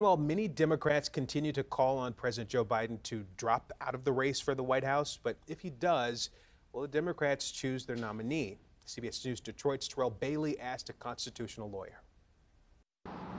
While many Democrats continue to call on President Joe Biden to drop out of the race for the White House, but if he does, will the Democrats choose their nominee? CBS News Detroit's Terrell Bailey asked a constitutional lawyer.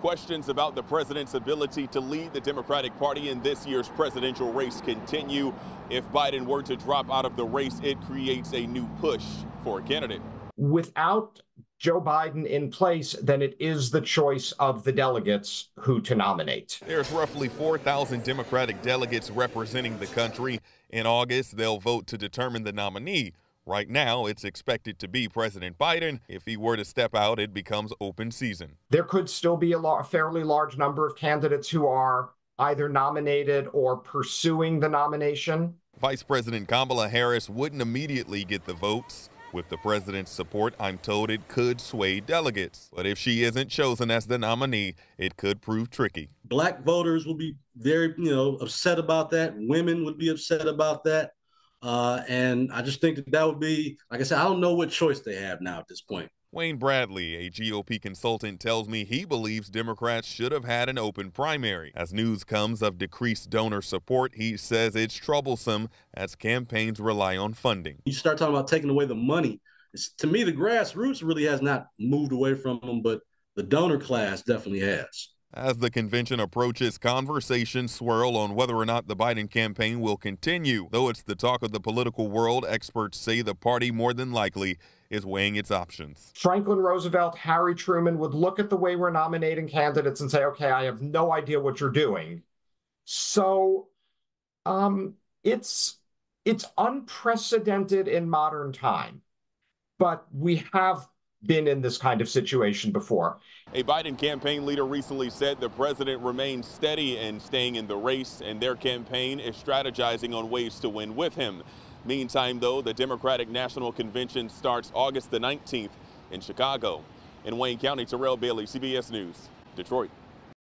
Questions about the president's ability to lead the Democratic Party in this year's presidential race continue. If Biden were to drop out of the race, it creates a new push for a candidate. Without Joe Biden in place, then it is the choice of the delegates who to nominate. There's roughly 4,000 Democratic delegates representing the country. In August, they'll vote to determine the nominee. Right now, it's expected to be President Biden. If he were to step out, it becomes open season. There could still be a, a fairly large number of candidates who are either nominated or pursuing the nomination. Vice President Kamala Harris wouldn't immediately get the votes. With the president's support, I'm told it could sway delegates. But if she isn't chosen as the nominee, it could prove tricky. Black voters will be very, you know, upset about that. Women would be upset about that. Uh, and I just think that that would be, like I said, I don't know what choice they have now at this point. Wayne Bradley, a GOP consultant, tells me he believes Democrats should have had an open primary. As news comes of decreased donor support, he says it's troublesome as campaigns rely on funding. You start talking about taking away the money. It's, to me, the grassroots really has not moved away from them, but the donor class definitely has. As the convention approaches, conversations swirl on whether or not the Biden campaign will continue. Though it's the talk of the political world, experts say the party more than likely is weighing its options. Franklin Roosevelt, Harry Truman would look at the way we're nominating candidates and say, okay, I have no idea what you're doing. So um, it's it's unprecedented in modern time, but we have been in this kind of situation before. A Biden campaign leader recently said the president remains steady and staying in the race, and their campaign is strategizing on ways to win with him. Meantime, though, the Democratic National Convention starts August the 19th in Chicago. In Wayne County, Terrell Bailey, CBS News, Detroit.